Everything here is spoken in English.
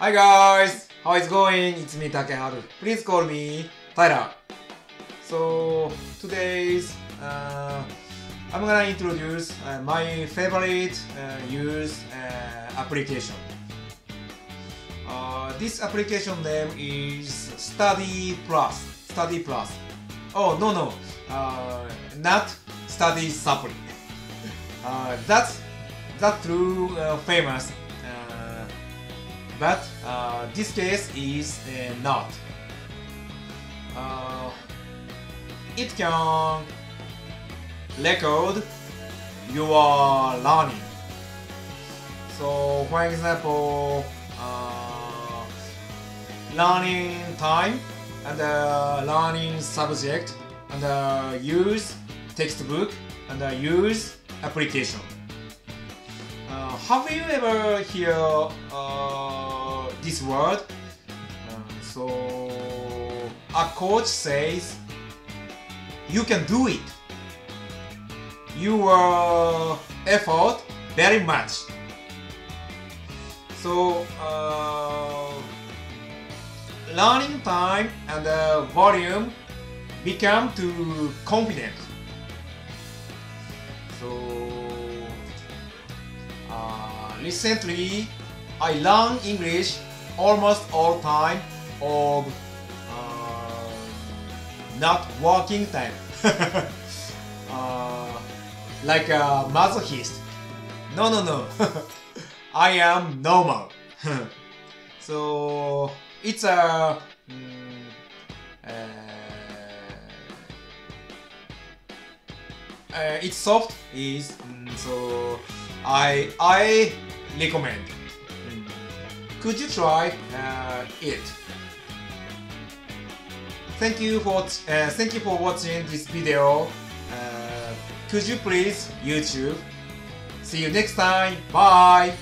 Hi guys, how is going? It's me Takeharu. Please call me Tyler. So today's uh, I'm gonna introduce uh, my favorite uh, use uh, application. Uh, this application name is Study Plus. Study Plus. Oh no no, uh, not Study Supply. that's too uh, famous. But uh, this case is uh, not. Uh, it can record your learning. So, for example, uh, learning time and uh, learning subject and uh, use textbook and use application. Uh, have you ever hear uh, this word? Uh, so a coach says, "You can do it. Your effort very much." So uh, learning time and uh, volume become too confident. Recently, I learn English almost all time of uh, not working time. uh, like a masochist. No, no, no. I am normal. so it's a mm, uh, uh, it's soft is mm, so I I recommend. Mm. Could you try uh, it? Thank you for uh, thank you for watching this video. Uh, could you please YouTube? See you next time. Bye.